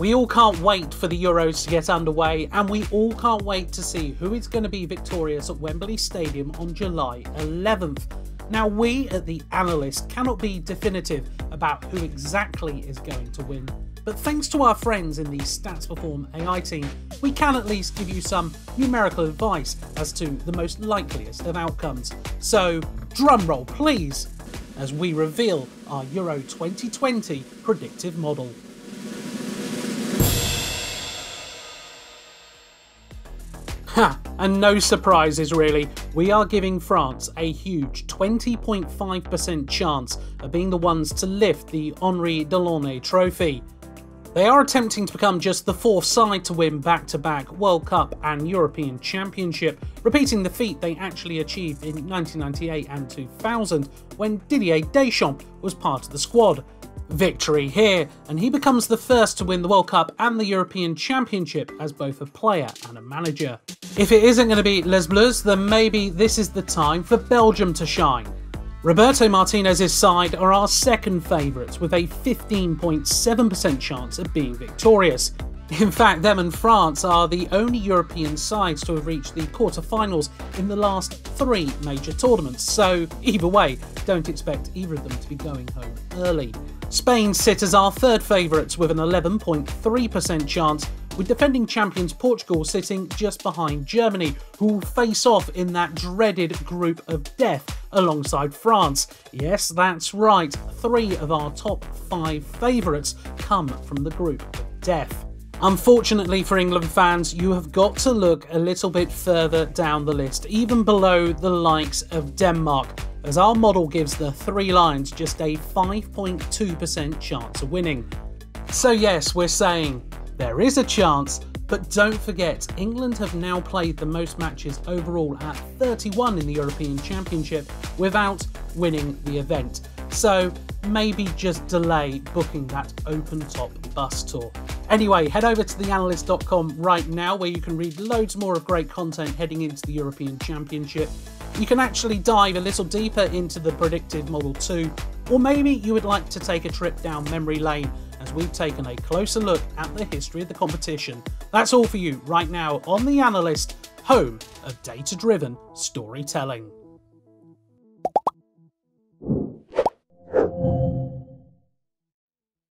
We all can't wait for the Euros to get underway, and we all can't wait to see who is going to be victorious at Wembley Stadium on July 11th. Now, we at The Analyst cannot be definitive about who exactly is going to win, but thanks to our friends in the Stats Perform AI team, we can at least give you some numerical advice as to the most likeliest of outcomes. So, drumroll please, as we reveal our Euro 2020 predictive model. And no surprises really, we are giving France a huge 20.5% chance of being the ones to lift the Henri Delaunay trophy. They are attempting to become just the fourth side to win back to back World Cup and European Championship, repeating the feat they actually achieved in 1998 and 2000 when Didier Deschamps was part of the squad. Victory here, and he becomes the first to win the World Cup and the European Championship as both a player and a manager. If it isn't going to be Les Bleus, then maybe this is the time for Belgium to shine. Roberto Martinez's side are our second favourites with a 15.7% chance of being victorious. In fact, them and France are the only European sides to have reached the quarter-finals in the last three major tournaments, so either way, don't expect either of them to be going home early. Spain sit as our third favourites with an 11.3% chance, with defending champions Portugal sitting just behind Germany, who will face off in that dreaded group of death alongside France. Yes, that's right, three of our top five favourites come from the group of death. Unfortunately for England fans, you have got to look a little bit further down the list, even below the likes of Denmark, as our model gives the Three Lions just a 5.2% chance of winning. So yes, we're saying there is a chance, but don't forget, England have now played the most matches overall at 31 in the European Championship without winning the event. So maybe just delay booking that open top bus tour. Anyway, head over to theanalyst.com right now where you can read loads more of great content heading into the European Championship. You can actually dive a little deeper into the predicted Model 2, or maybe you would like to take a trip down memory lane as we've taken a closer look at the history of the competition. That's all for you right now on The Analyst, home of data driven storytelling.